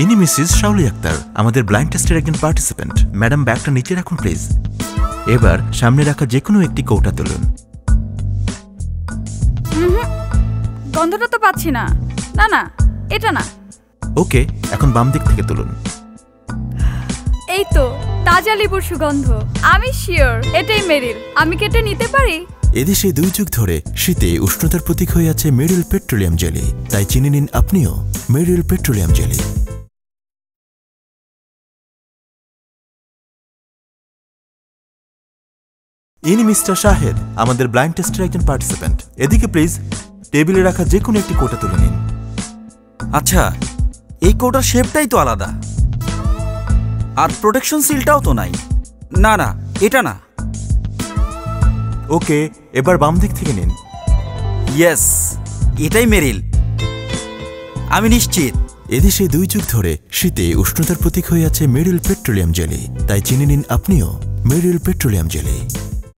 ইনি মিসিস শাউলি আক্তার আমাদের ব্লাইন্ড টেস্টের একজন পার্টিসিপেন্ট। ম্যাডাম ব্যাগটা নিচে রাখুন প্লিজ। এবার সামনে রাখা যে কোনো একটি কৌটা তুলুন। গন্ধটা তো পাচ্ছি না। না না এটা না। ওকে এখন বাম দিক থেকে তুলুন। এই তো তাজা লেবুর সুগন্ধ। আমি শিওর এটাই মেরিল। আমি কেটে নিতে পারি? এদেশে দুই যুগ ধরে শীতে উষ্ণতার প্রতীক হয়ে আছে মেরিল পেট্রোলিয়াম জেলি। তাই চিনে নিন আপনিও মেরিল পেট্রোলিয়াম জেলি। ইনি মিস্টার শাহেদ আমাদের ব্লাইন্ড টেস্টের একজন পার্টিসিপেন্ট। এদিকে প্লিজ টেবিলে রাখা যে কোনো একটি কোটা তুলে নিন। আচ্ছা এই কোটার শেপটাই তো আলাদা। আর প্রোটেকশন সিলটাও তো নাই। না না এটা না। ওকে এবার বাম দিক থেকে নিন। ইয়েস এটাই মেরিল। আমি নিশ্চিত। এদেশে দুই যুগ ধরে শীতে উষ্ণতার প্রতীক হয়ে আছে মেরিল পেট্রোলিয়াম জেলি। তাই চিনে নিন আপনিও মেরিল পেট্রোলিয়াম জেলি।